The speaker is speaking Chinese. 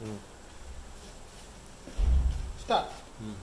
嗯，start。嗯。